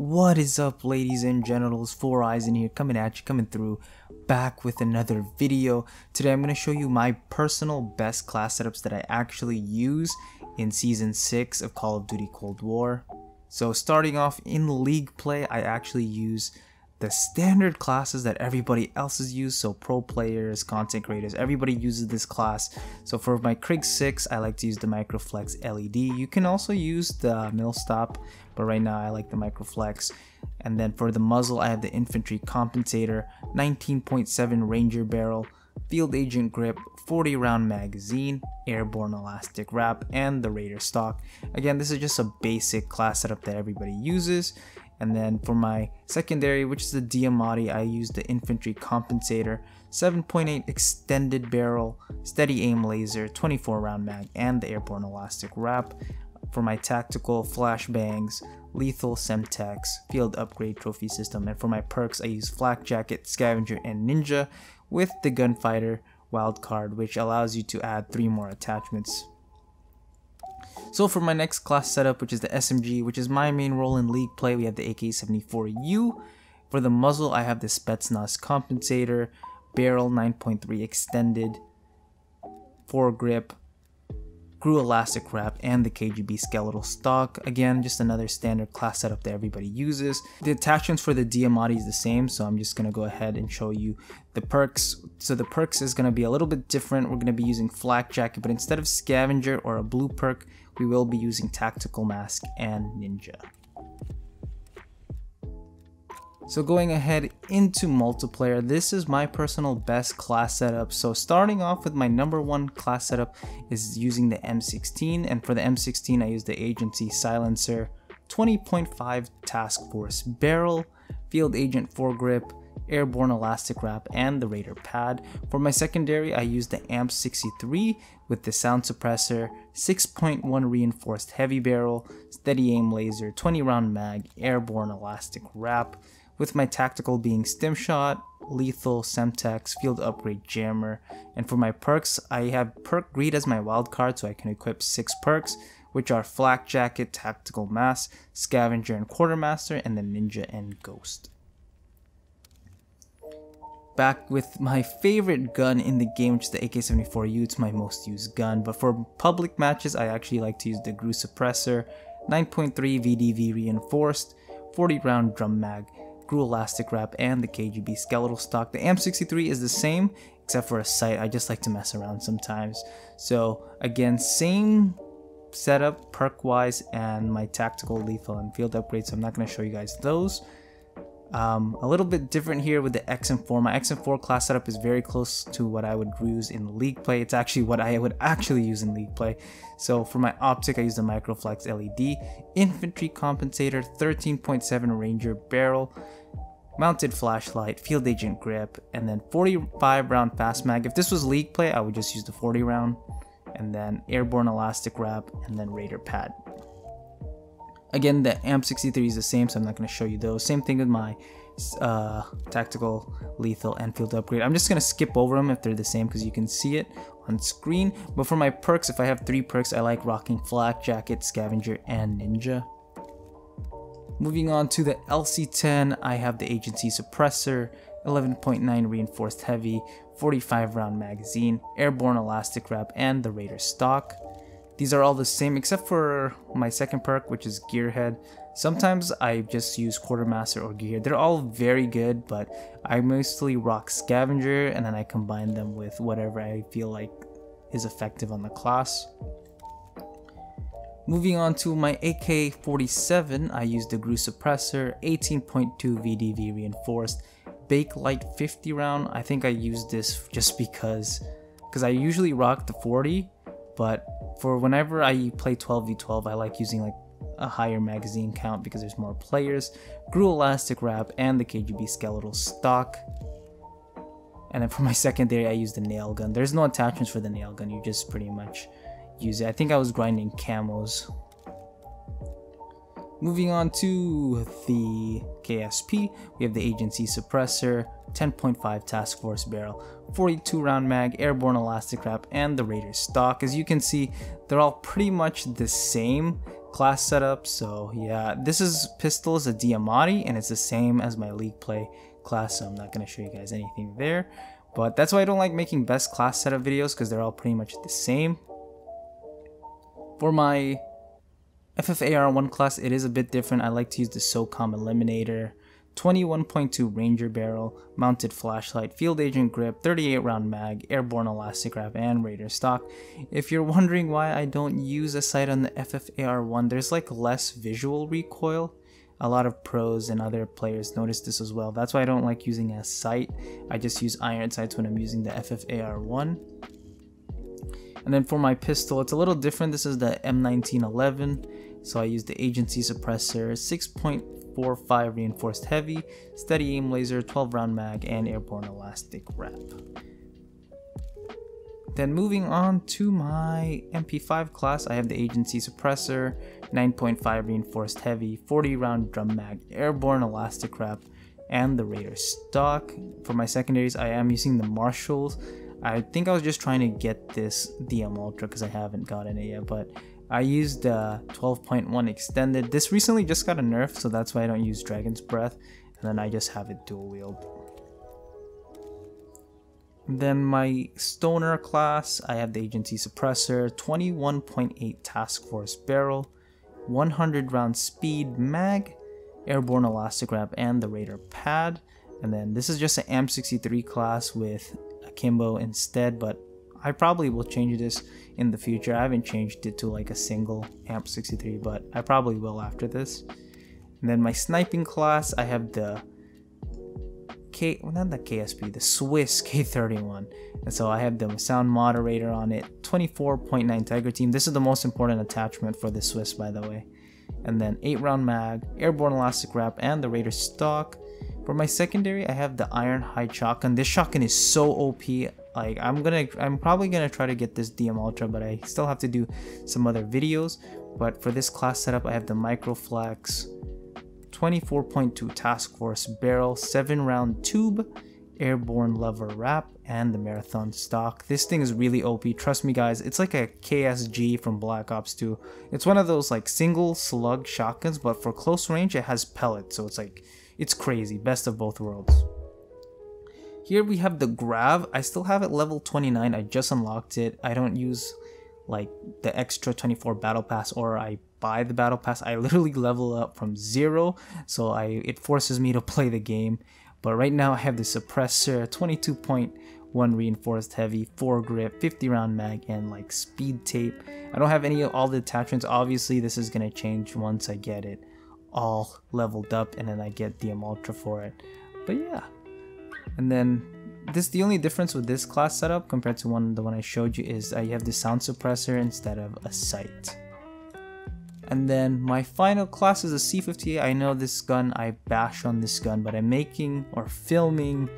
What is up ladies and genitals, 4aizen here coming at you, coming through, back with another video. Today I'm going to show you my personal best class setups that I actually use in Season 6 of Call of Duty Cold War. So starting off in league play, I actually use the standard classes that everybody else has used. So pro players content creators everybody uses this class. So for my krig 6 i like to use the microflex led you can also use the Millstop, but right now i like the microflex. And then for the muzzle i have the infantry compensator 19.7 ranger barrel field agent grip 40 round magazine airborne elastic wrap and the raider stock. Again this is just a basic class setup that everybody uses and then for my secondary, which is the Diamatti, I use the infantry compensator, 7.8 extended barrel, steady aim laser, 24 round mag, and the airborne elastic wrap. For my tactical, flashbangs, lethal semtex, field upgrade trophy system, and for my perks, I use flak jacket, scavenger, and ninja with the gunfighter wildcard, which allows you to add three more attachments. So for my next class setup, which is the SMG, which is my main role in league play, we have the AK-74U. For the muzzle, I have the Spetsnaz compensator, barrel 9.3 extended, foregrip, GRU elastic wrap, and the KGB skeletal stock. Again, just another standard class setup that everybody uses. The attachments for the Diamatti is the same, so I'm just gonna go ahead and show you the perks. So the perks is gonna be a little bit different. We're gonna be using flak jacket, but instead of scavenger or a blue perk, we will be using tactical mask and ninja. So going ahead into multiplayer, this is my personal best class setup. So starting off with my number one class setup is using the M16 and for the M16 I use the agency silencer, 20.5 task force barrel, field agent foregrip, airborne elastic wrap, and the Raider pad. For my secondary, I used the AMP63 with the sound suppressor, 6.1 reinforced heavy barrel, steady aim laser, 20 round mag, airborne elastic wrap, with my tactical being stim shot, lethal, semtex, field upgrade jammer, and for my perks, I have perk greed as my wild card so I can equip 6 perks, which are flak jacket, tactical mask, scavenger and quartermaster, and the ninja and ghost. Back with my favorite gun in the game, which is the AK-74U. It's my most used gun, but for public matches, I actually like to use the GRU suppressor, 9.3 VDV reinforced, 40 round drum mag, GRU elastic wrap, and the KGB skeletal stock. The AMP63 is the same, except for a sight. I just like to mess around sometimes. So again, same setup perk wise and my tactical lethal and field upgrades. So I'm not going to show you guys those. Um, a little bit different here with the XM4. My XM4 class setup is very close to what I would use in league play. It's actually what I would actually use in league play. So for my optic, I use the Microflex LED, infantry compensator, 13.7 Ranger barrel, mounted flashlight, field agent grip, and then 45 round fast mag. If this was league play, I would just use the 40 round, and then airborne elastic wrap, and then Raider pad. Again, the AMP63 is the same, so I'm not going to show you those. Same thing with my uh, tactical, lethal, and field upgrade. I'm just going to skip over them if they're the same because you can see it on screen. But for my perks, if I have three perks, I like rocking flak, jacket, scavenger, and ninja. Moving on to the LC10, I have the agency suppressor, 11.9 reinforced heavy, 45 round magazine, airborne elastic wrap, and the Raider stock. These are all the same except for my second perk, which is Gearhead. Sometimes I just use Quartermaster or Gear. They're all very good, but I mostly rock Scavenger and then I combine them with whatever I feel like is effective on the class. Moving on to my AK-47, I use the GRU Suppressor, 18.2 VDV reinforced, Bakelite 50 round. I think I use this just because, because I usually rock the 40, but for whenever I play 12v12, I like using like a higher magazine count because there's more players, GRU Elastic Wrap, and the KGB Skeletal Stock. And then for my secondary, I use the nail gun. There's no attachments for the nail gun, you just pretty much use it. I think I was grinding camos Moving on to the KSP, we have the agency suppressor, 10.5 task force barrel, 42 round mag, airborne elastic wrap, and the Raider stock. As you can see, they're all pretty much the same. class setup. So yeah, this is pistol is a Diamatti and it's the same as my league play class. So I'm not gonna show you guys anything there. But that's why I don't like making best class setup videos because they're all pretty much the same. For my FFAR1 class, it is a bit different. I like to use the SOCOM Eliminator. 21.2 Ranger barrel, mounted flashlight, field agent grip, 38 round mag, airborne elastic wrap, and Raider stock. If you're wondering why I don't use a sight on the FFAR1, there's like less visual recoil. A lot of pros and other players notice this as well. That's why I don't like using a sight. I just use iron sights when I'm using the FFAR1. And then for my pistol, it's a little different. This is the M1911. So I use the agency suppressor, 6.45 reinforced heavy, steady aim laser, 12 round mag, and airborne elastic wrap. Then moving on to my MP5 class, I have the agency suppressor, 9.5 reinforced heavy, 40 round drum mag, airborne elastic wrap, and the Raider stock. For my secondaries, I am using the Marshalls. I think I was just trying to get this DM Ultra because I haven't gotten it yet, but I used uh, 12.1 extended. This recently just got a nerf, so that's why I don't use Dragon's Breath, and then I just have it dual wield. Then my stoner class, I have the agency suppressor, 21.8 task force barrel, 100 round speed mag, airborne elastic wrap, and the Raider pad. And then this is just an AMP63 class with akimbo instead, but I probably will change this in the future. I haven't changed it to like a single AMP63, but I probably will after this. And then my sniping class, I have the K, well, not the KSP, the Swiss K31. And so I have the sound moderator on it, 24.9 Tiger Team. This is the most important attachment for the Swiss, by the way. And then 8 round mag, airborne elastic wrap, and the Raider stock. For my secondary, I have the Ironhide shotgun. This shotgun is so OP. Like I'm gonna, I'm probably gonna try to get this DM Ultra, but I still have to do some other videos. But for this class setup, I have the Microflex 24.2 Task Force barrel, 7 round tube, airborne lever wrap, and the Marathon stock. This thing is really OP. Trust me, guys. It's like a KSG from Black Ops 2. It's one of those like single slug shotguns, but for close range, it has pellets. So it's like, it's crazy. Best of both worlds. Here we have the Grav. I still have it level 29. I just unlocked it. I don't use like the extra 24 battle pass or I buy the battle pass. I literally level up from zero. So I it forces me to play the game. But right now I have the suppressor, 22.1 reinforced heavy, foregrip, 50 round mag, and like speed tape. I don't have any of all the attachments. Obviously this is gonna change once I get it all leveled up and then I get the Ultra for it. But yeah. And then this the only difference with this class setup compared to one the one I showed you is uh, I have the sound suppressor instead of a sight. And then my final class is a C58. I know this gun, I bash on this gun, but I'm making or filming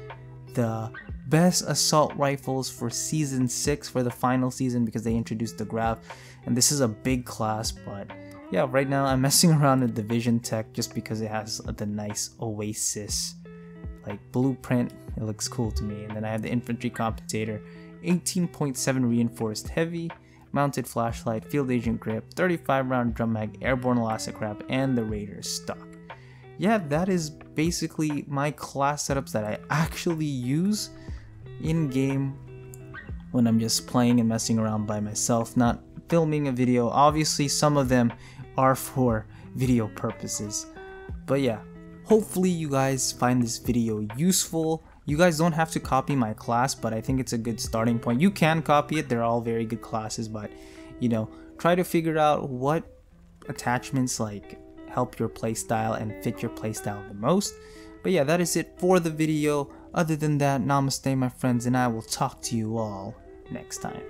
the best assault rifles for season 6 for the final season because they introduced the Grav. And this is a big class, but yeah, right now I'm messing around with the Vision Tech just because it has the nice Oasis like blueprint. It looks cool to me. And then I have the infantry compensator, 18.7 reinforced heavy, mounted flashlight, field agent grip, 35 round drum mag, airborne elastic wrap, and the Raider stock. Yeah, that is basically my class setups that I actually use in game when I'm just playing and messing around by myself, not filming a video. Obviously, some of them are for video purposes. But yeah, hopefully you guys find this video useful. You guys don't have to copy my class, but I think it's a good starting point. You can copy it, they're all very good classes, but you know, try to figure out what attachments like help your playstyle and fit your playstyle the most. But yeah, that is it for the video. Other than that, namaste my friends, and I will talk to you all next time.